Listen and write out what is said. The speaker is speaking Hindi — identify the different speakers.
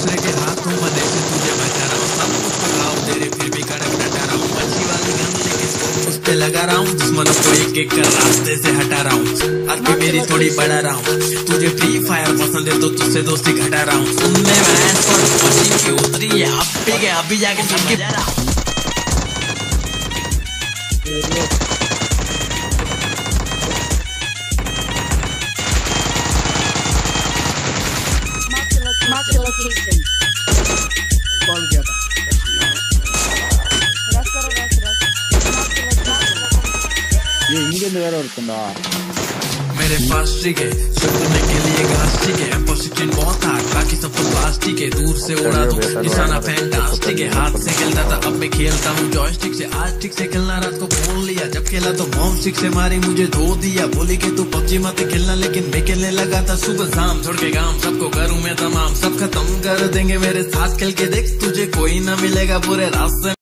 Speaker 1: दूसरे के हाथों में देखे तुझे बचा रहा हूँ? सब कुछ पकड़ाओ तेरे फिर भी कड़क डटा रहा हूँ। अच्छी वाली गम लेके उस पर लगा रहा हूँ दुश्मनों को एक एक कर रास्ते से हटा रहा हूँ। अब भी मेरी थोड़ी बढ़ा रहा हूँ। तुझे फ्री फायर पसंद है तो तुझसे दोस्ती घटा रहा हूँ। सुनने में तो उतरी है? अब भी गया अभी जाके सबके Yeah.
Speaker 2: Mark the location. Mark the location. ये
Speaker 3: இங்கிருந்து வேற ஒருத்தண்டா
Speaker 1: मेरे पास ठीक है सुनने के लिए घास ठीक है पॉजिटिव बहुत हार्ड बाकी सब तो प्लास्टिक है दूर से उड़ा दो निशाना फैंटास्टिक है हाथ से खेलता था अब मैं खेलता हूँ जॉयस्टिक से आज ठीक से खेलना रात को फोन लिया जब खेला तो मॉम स्टिक से मारी मुझे धो दिया बोली कि तू पबजी मत खेलना लेकिन मैं खेलने लगा था सुबह शाम छोड़ के गांव सबको करूँ मैं तमाम सब खत्म कर देंगे मेरे साथ खेल के देख, तुझे कोई ना मिलेगा पूरे रास्ते